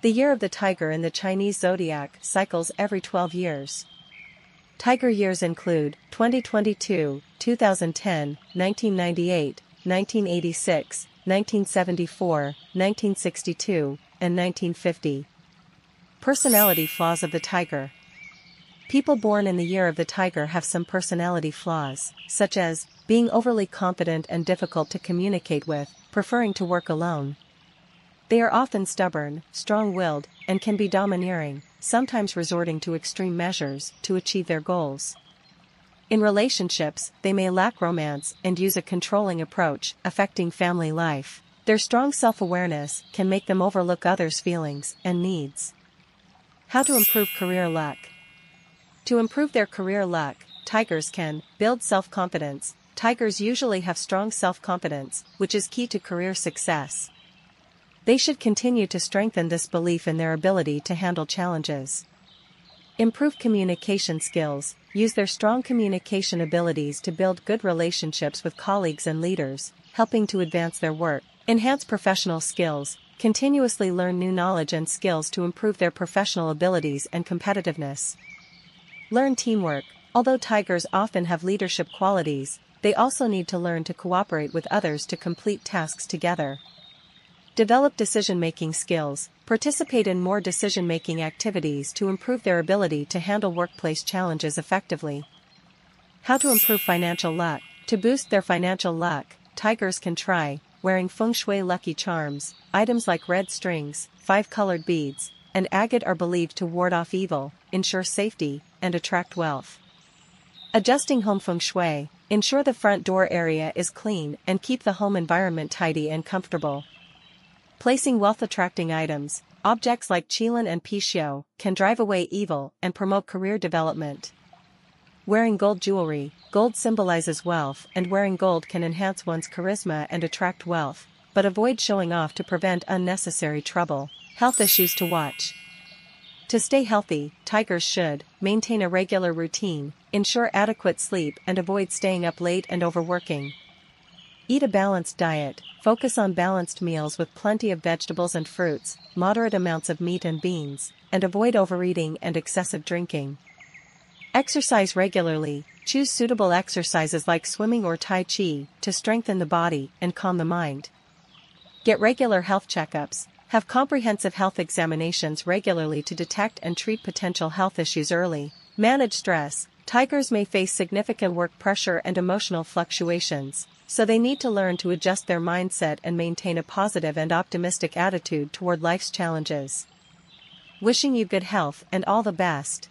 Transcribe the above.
The year of the tiger in the Chinese zodiac cycles every 12 years. Tiger years include 2022, 2010, 1998, 1986, 1974, 1962, and 1950. Personality flaws of the tiger. People born in the year of the tiger have some personality flaws, such as being overly confident and difficult to communicate with, preferring to work alone. They are often stubborn, strong-willed, and can be domineering, sometimes resorting to extreme measures to achieve their goals. In relationships, they may lack romance and use a controlling approach, affecting family life. Their strong self-awareness can make them overlook others' feelings and needs. How to improve career luck. To improve their career luck, tigers can build self-confidence. Tigers usually have strong self-confidence, which is key to career success. They should continue to strengthen this belief in their ability to handle challenges. Improve communication skills, use their strong communication abilities to build good relationships with colleagues and leaders, helping to advance their work. Enhance professional skills, continuously learn new knowledge and skills to improve their professional abilities and competitiveness. Learn teamwork. Although tigers often have leadership qualities, they also need to learn to cooperate with others to complete tasks together. Develop decision-making skills, participate in more decision-making activities to improve their ability to handle workplace challenges effectively. How to improve financial luck. To boost their financial luck, tigers can try wearing feng shui lucky charms, items like red strings, five-colored beads, and agate are believed to ward off evil, ensure safety, and attract wealth. Adjusting home feng shui, ensure the front door area is clean and keep the home environment tidy and comfortable. Placing wealth-attracting items, objects like qilin and pi-xiu, can drive away evil and promote career development. Wearing gold jewelry, gold symbolizes wealth and wearing gold can enhance one's charisma and attract wealth, but avoid showing off to prevent unnecessary trouble. Health issues to watch. To stay healthy, tigers should maintain a regular routine, ensure adequate sleep and avoid staying up late and overworking. Eat a balanced diet, focus on balanced meals with plenty of vegetables and fruits, moderate amounts of meat and beans, and avoid overeating and excessive drinking. Exercise regularly, choose suitable exercises like swimming or Tai Chi to strengthen the body and calm the mind. Get regular health checkups, have comprehensive health examinations regularly to detect and treat potential health issues early. Manage stress. Tigers may face significant work pressure and emotional fluctuations, so they need to learn to adjust their mindset and maintain a positive and optimistic attitude toward life's challenges. Wishing you good health and all the best.